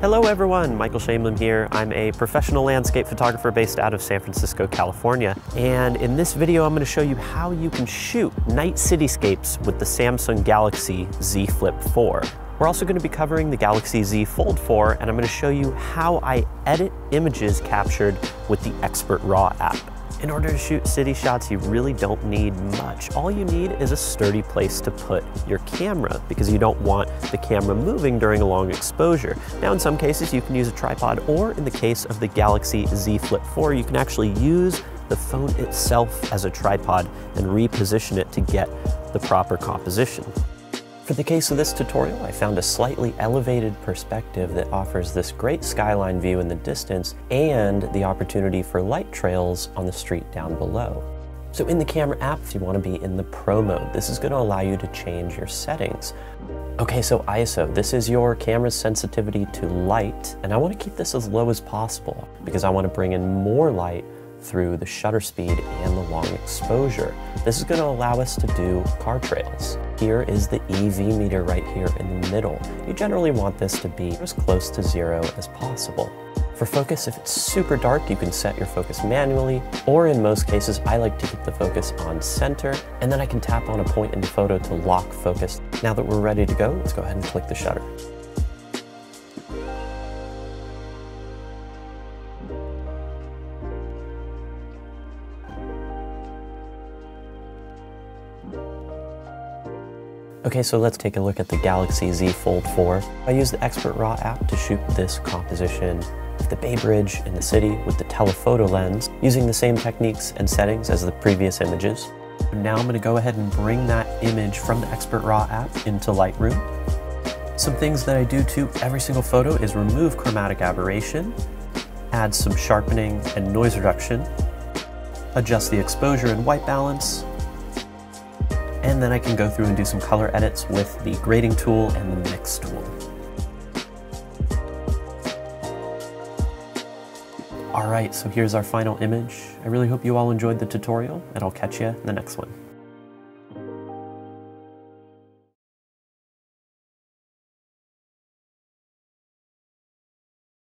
Hello everyone, Michael Shainblum here. I'm a professional landscape photographer based out of San Francisco, California. And in this video, I'm gonna show you how you can shoot night cityscapes with the Samsung Galaxy Z Flip 4. We're also gonna be covering the Galaxy Z Fold 4, and I'm gonna show you how I edit images captured with the Expert RAW app. In order to shoot city shots, you really don't need much. All you need is a sturdy place to put your camera because you don't want the camera moving during a long exposure. Now, in some cases, you can use a tripod, or in the case of the Galaxy Z Flip 4, you can actually use the phone itself as a tripod and reposition it to get the proper composition. For the case of this tutorial, I found a slightly elevated perspective that offers this great skyline view in the distance and the opportunity for light trails on the street down below. So in the camera app, if you want to be in the pro mode, this is going to allow you to change your settings. Okay, so ISO, this is your camera's sensitivity to light, and I want to keep this as low as possible because I want to bring in more light through the shutter speed and the long exposure. This is going to allow us to do car trails. Here is the EV meter right here in the middle. You generally want this to be as close to zero as possible. For focus, if it's super dark, you can set your focus manually, or in most cases, I like to keep the focus on center, and then I can tap on a point in the photo to lock focus. Now that we're ready to go, let's go ahead and click the shutter. Okay, so let's take a look at the Galaxy Z Fold 4. I use the Expert RAW app to shoot this composition of the Bay Bridge in the city with the telephoto lens, using the same techniques and settings as the previous images. Now I'm gonna go ahead and bring that image from the Expert RAW app into Lightroom. Some things that I do to every single photo is remove chromatic aberration, add some sharpening and noise reduction, adjust the exposure and white balance, and then I can go through and do some color edits with the grading tool and the mix tool. All right, so here's our final image. I really hope you all enjoyed the tutorial and I'll catch you in the next one.